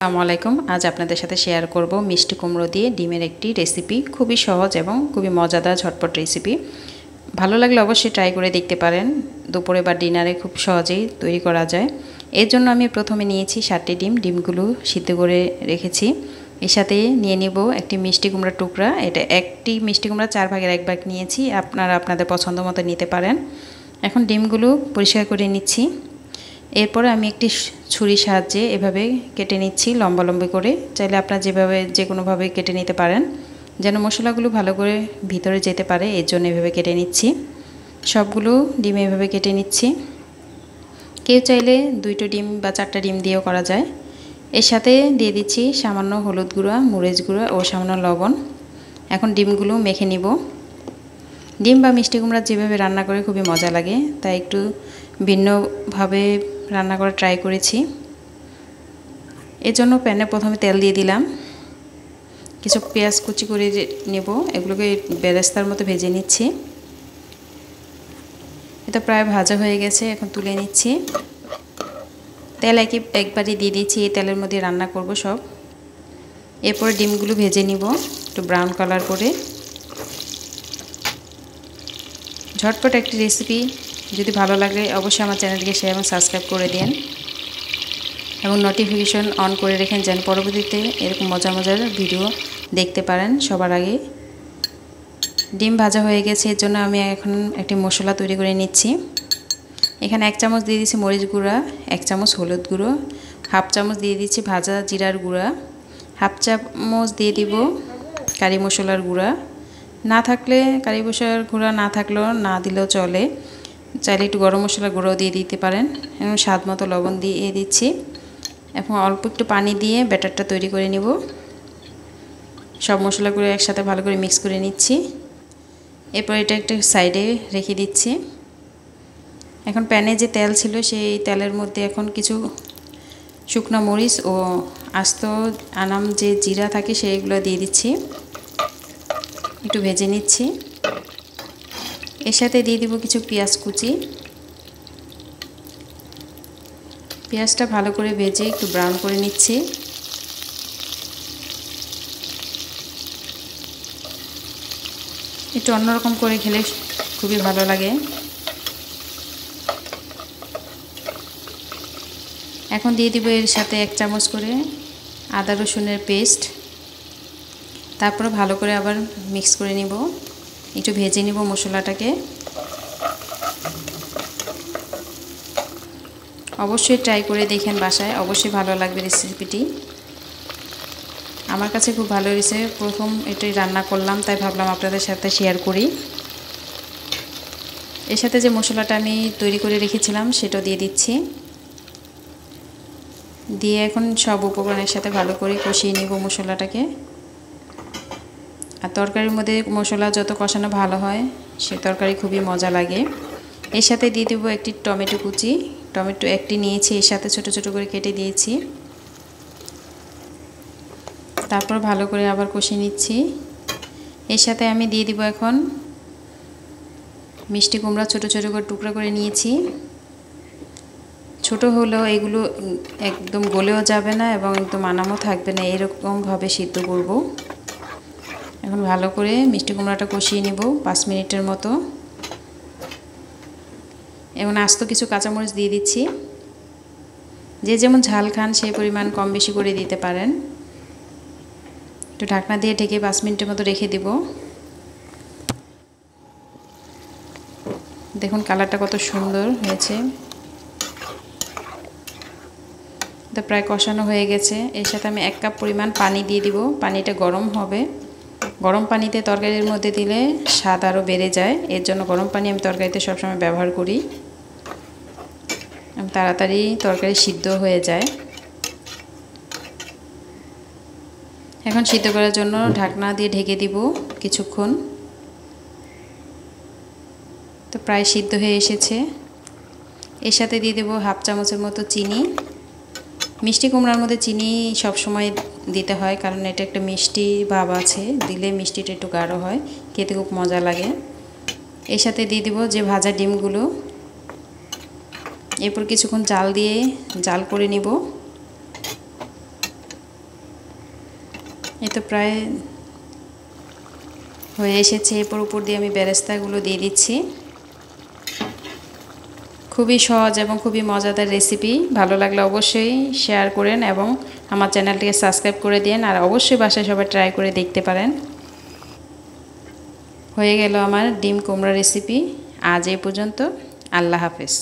আসসালামু আলাইকুম। আজ আপনাদের সাথে শেয়ার করব মিষ্টি কুমড়ো দিয়ে ডিমের একটি রেসিপি খুবই সহজ এবং খুবই মজাদার ঝটপট রেসিপি ভালো লাগলে অবশ্যই ট্রাই করে দেখতে পারেন। দুপুরে বা ডিনারে খুব সহজেই তৈরি করা যায়। এর জন্য আমি প্রথমে নিয়েছি সাতটি ডিম। ডিমগুলো সিদ্ধ করে রেখেছি। এর সাথে নিয়ে নিব একটি মিষ্টি কুমড়ার টুকরা। এটা একটি মিষ্টি কুমড়া চার ভাগের এক ভাগ নিয়েছি। আপনারা আপনাদের পছন্দ মতো নিতে পারেন। এখন ডিমগুলো পরিষ্কার করে নিচ্ছি। এরপরে আমি একটি ছুরির সাহায্যে এভাবে কেটে নিচ্ছি লম্বা লম্বি করে। চাইলে আপনার যেভাবে, যে কোনোভাবে কেটে নিতে পারেন, যেন মশলাগুলো ভালো করে ভিতরে যেতে পারে, এর জন্য এভাবে কেটে নিচ্ছি। সবগুলো ডিম এভাবে কেটে নিচ্ছি। কেউ চাইলে দুইটো ডিম বা চারটা ডিম দিয়েও করা যায়। এর সাথে দিয়ে দিচ্ছি সামান্য হলুদ গুঁড়া, মরিচ গুঁড়া ও সামান্য লবণ। এখন ডিমগুলো মেখে নিব। ডিম বা মিষ্টি কুমড়া যেভাবে রান্না করে খুবই মজা লাগে, তাই একটু ভিন্নভাবে রান্না করে ট্রাই করেছি। এর জন্য প্যানে প্রথমে তেল দিয়ে দিলাম। কিছু পেঁয়াজ কুচি করে নেব, এগুলোকে বেরেস্তার মতো ভেজে নিচ্ছি। এটা প্রায় ভাজা হয়ে গেছে, এখন তুলে নিচ্ছি। তেল একই একবারই দিয়ে দিচ্ছি এই তেলের মধ্যে রান্না করব সব। এরপর ডিমগুলো ভেজে নিব, একটু ব্রাউন কালার করে। ঝটপট একটি রেসিপি যদি ভালো লাগে, অবশ্যই আমার চ্যানেলটিকে শেয়ার এবং সাবস্ক্রাইব করে দিন। এবং নোটিফিকেশন অন করে রেখেন যেন পরবর্তীতে এরকম মজার মজার ভিডিও দেখতে পারেন সবার আগে। ডিম ভাজা হয়ে গেছে, এর জন্য আমি এখন একটি মশলা তৈরি করে নিচ্ছি। এখানে এক চামচ দিয়ে দিচ্ছি মরিচ গুঁড়া, এক চামচ হলুদ গুঁড়ো, হাফ চামচ দিয়ে দিচ্ছি ভাজা জিরার গুঁড়া, হাফ চামচ দিয়ে দিব কারি মশলার গুঁড়া। না থাকলে, কারি মশলার গুঁড়া না থাকলেও না দিলেও চলে। চাইলে একটু গরম মশলা গুঁড়ো দিয়ে দিতে পারেন। এবং স্বাদ মতো লবণ দিয়ে দিচ্ছি। এখন অল্প একটু পানি দিয়ে ব্যাটারটা তৈরি করে নিব। সব মশলাগুলো একসাথে ভালো করে মিক্স করে নিচ্ছি। এরপর এটা একটা সাইডে রেখে দিচ্ছি। এখন প্যানে যে তেল ছিল, সেই তেলের মধ্যে এখন কিছু শুকনো মরিচ ও আস্ত আনাম যে জিরা থাকে সেইগুলো দিয়ে দিচ্ছি। একটু ভেজে নিচ্ছি। এর সাথে দিয়ে দিব কিছু পেঁয়াজ কুচি। পেঁয়াজটা ভালো করে ভেজে একটু ব্রাউন করে নিচ্ছি। একটু অন্যরকম করে খেলে খুবই ভালো লাগে। এখন দিয়ে দিব এর সাথে এক চামচ করে আদা রসুনের পেস্ট তারপরে ভালো করে আবার মিক্স করে নিব। একটু ভেজে নিব মশলাটাকে। অবশ্যই ট্রাই করে দেখেন বাসায়, অবশ্যই ভালো লাগবে রেসিপিটি আমার কাছে খুব ভালো হয়েছে, প্রথম এটাই রান্না করলাম, তাই ভাবলাম আপনাদের সাথে শেয়ার করি। এর সাথে যে মশলাটা আমি তৈরি করে রেখেছিলাম সেটা দিয়ে দিচ্ছি। দিয়ে এখন সব উপকরণের সাথে ভালো করে কষিয়ে নিব মশলাটাকে। আর তরকারির মধ্যে মশলা যত কষানো ভালো হয়, সে তরকারি খুবই মজা লাগে। এর সাথে দিয়ে দেবো একটি টমেটো কুচি। টমেটো একটি নিয়েছি, এর সাথে ছোট ছোট করে কেটে দিয়েছি। তারপর ভালো করে আবার কষিয়ে নিচ্ছি। এর সাথে আমি দিয়ে দিব এখন মিষ্টি কুমড়া ছোট ছোট করে টুকরা করে নিয়েছি। ছোট হলেও এগুলো একদম গলেও যাবে না এবং একদম আনামও থাকবে না। এরকমভাবে সিদ্ধ করব। এখন ভালো করে মিষ্টি কুমড়াটা কষিয়ে নিব পাঁচ মিনিটের মতো। এবং আস্ত কিছু কাঁচামরিচ দিয়ে দিচ্ছি। যে যেমন ঝাল খান সেই পরিমাণ কম বেশি করে দিতে পারেন। একটু ঢাকনা দিয়ে ঢেকে পাঁচ মিনিটের মতো রেখে দেব। দেখুন কালারটা কত সুন্দর হয়েছে। প্রায় কষানো হয়ে গেছে। এর সাথে আমি এক কাপ পরিমাণ পানি দিয়ে দিব। পানিটা গরম হবে। গরম পানিতে তরকারির মধ্যে দিলে স্বাদ আরও বেড়ে যায়। এর জন্য গরম পানি আমি তরকারিতে সবসময় ব্যবহার করি। তাড়াতাড়ি তরকারি সিদ্ধ হয়ে যায়। এখন সিদ্ধ করার জন্য ঢাকনা দিয়ে ঢেকে দিব কিছুক্ষণ। তো প্রায় সিদ্ধ হয়ে এসেছে। এর সাথে দিয়ে দেবো হাফ চামচের মতো চিনি। মিষ্টি কুমড়ার মধ্যে চিনি সব সময় দিতে হয়, কারণ এটা একটা মিষ্টি ভাব আছে। দিলে মিষ্টিটা একটু গাঢ় হয়, খেতে খুব মজা লাগে। এর সাথে দিয়ে দিব যে ভাজা ডিমগুলো। এরপর কিছুক্ষণ জাল দিয়ে জাল করে নিব। এই তো প্রায় হয়ে এসেছে। এরপর উপর দিয়ে আমি বেরেস্তাগুলো দিয়ে দিচ্ছি। খুবই সহজ এবং খুবই মজাদার রেসিপি ভালো লাগলে অবশ্যই শেয়ার করেন এবং আমার চ্যানেলটিকে সাবস্ক্রাইব করে দিন আর অবশ্যই বাসায় সবাই ট্রাই করে দেখতে পারেন। হয়ে গেল আমার ডিম কুমড়া রেসিপি আজ এ পর্যন্ত আল্লাহ হাফেজ।